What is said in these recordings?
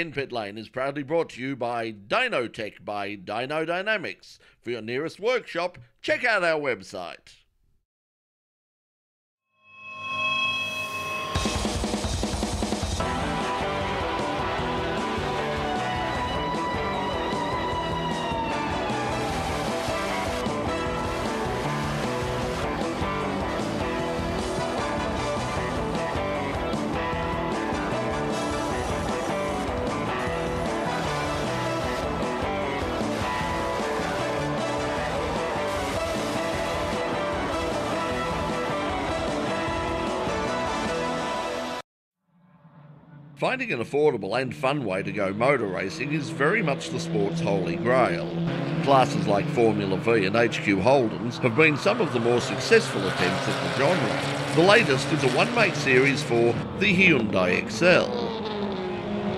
In Pit Lane is proudly brought to you by Dynotech by Dyno Dynamics. For your nearest workshop, check out our website. Finding an affordable and fun way to go motor racing is very much the sport's holy grail. Classes like Formula V and HQ Holdens have been some of the more successful attempts at the genre. The latest is a one-make series for the Hyundai Excel.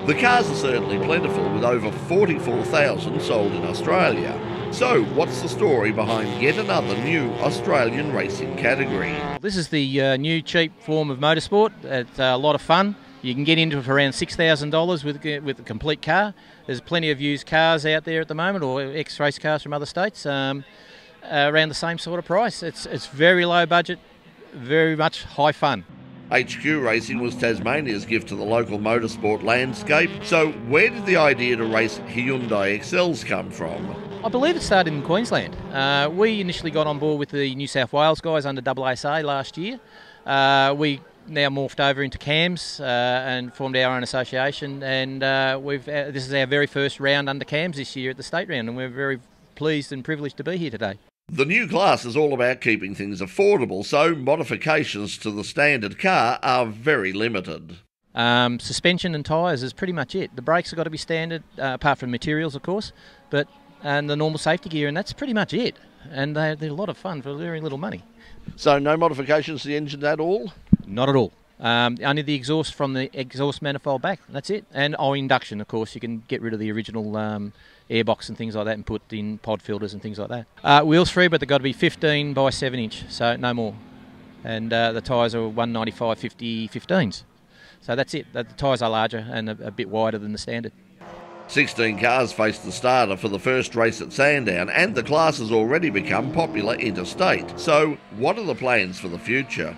The cars are certainly plentiful with over 44,000 sold in Australia. So, what's the story behind yet another new Australian racing category? This is the uh, new cheap form of motorsport. It's a lot of fun. You can get into it for around six thousand dollars with with a complete car. There's plenty of used cars out there at the moment, or ex-race cars from other states, um, around the same sort of price. It's it's very low budget, very much high fun. HQ Racing was Tasmania's gift to the local motorsport landscape. So, where did the idea to race Hyundai Excels come from? I believe it started in Queensland. Uh, we initially got on board with the New South Wales guys under ASA last year. Uh, we now morphed over into CAMS uh, and formed our own association. And uh, we've uh, this is our very first round under CAMS this year at the state round, and we're very pleased and privileged to be here today. The new class is all about keeping things affordable, so modifications to the standard car are very limited. Um, suspension and tyres is pretty much it. The brakes have got to be standard, uh, apart from materials, of course, but and the normal safety gear, and that's pretty much it. And they're, they're a lot of fun for very little money. So no modifications to the engine at all? Not at all. Um, only the exhaust from the exhaust manifold back. That's it. And oh, induction, of course. You can get rid of the original um, airbox and things like that and put in pod filters and things like that. Uh, wheels free, but they've got to be 15 by 7 inch, so no more. And uh, the tyres are 195 50 15s. So that's it. The tyres are larger and a, a bit wider than the standard. 16 cars faced the starter for the first race at Sandown, and the class has already become popular interstate. So, what are the plans for the future?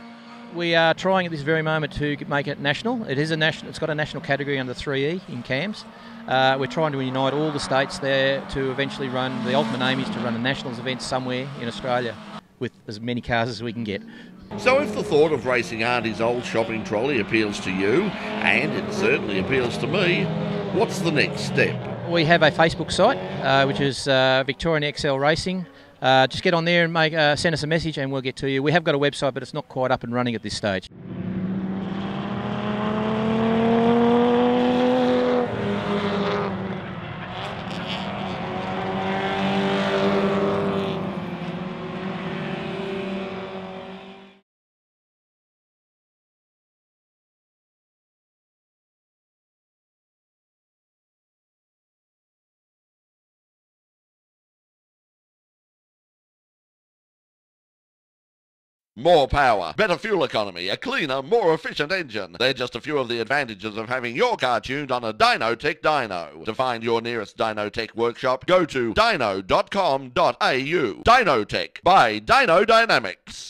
We are trying at this very moment to make it national. It is a national. It's got a national category under 3E in CAMS. Uh, we're trying to unite all the states there to eventually run. The ultimate aim is to run a nationals event somewhere in Australia with as many cars as we can get. So, if the thought of racing Auntie's old shopping trolley appeals to you, and it certainly appeals to me, what's the next step? We have a Facebook site, uh, which is uh, Victorian Excel Racing. Uh, just get on there and make, uh, send us a message, and we'll get to you. We have got a website, but it's not quite up and running at this stage. More power, better fuel economy, a cleaner, more efficient engine. They're just a few of the advantages of having your car tuned on a Dynotech dyno. To find your nearest Dynotech workshop, go to dyno.com.au. Dynotech by Dyno Dynamics.